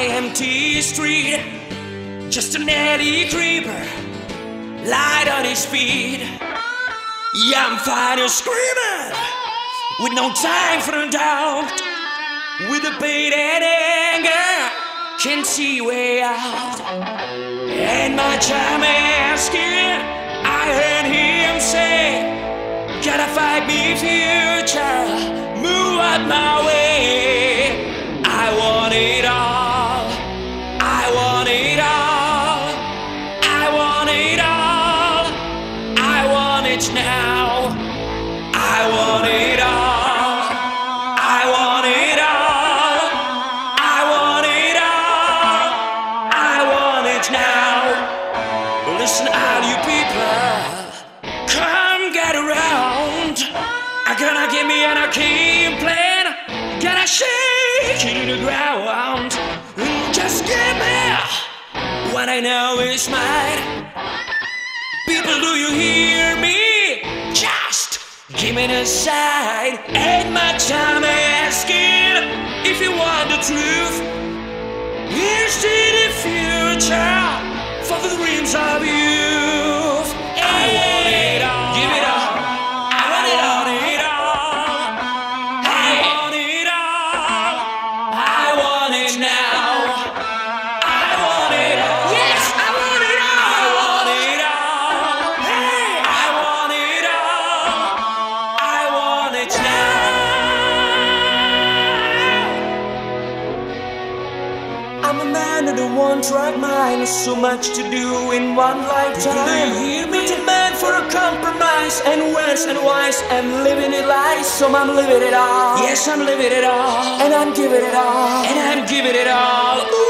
my empty street. Just an alley creeper, light on his feet. Yeah, I'm fighting screaming with no time for a doubt. With the pain and anger, can see way out. And my time asking, I heard him say, Gotta fight me future, move out my way. I want it all. I want it all. I want it all. I want it now. I want it all. I want it all. I want it all. I want it now. Listen, all you people, come get around. I'm gonna give me an arcane plan. Gonna shake to the ground. Just give me what I know is mine. People, do you hear me? Just give me a sign. Ain't my time asking if you want the truth. Here's to the future for the dreams of youth. I'm a man of the one-track mind. So much to do in one lifetime. Do you hear me? Man for a compromise and words and wise and living it lies. So I'm living it all. Yes, I'm living it all. And I'm giving it all. And I'm giving it all. Ooh,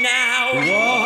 now. Whoa.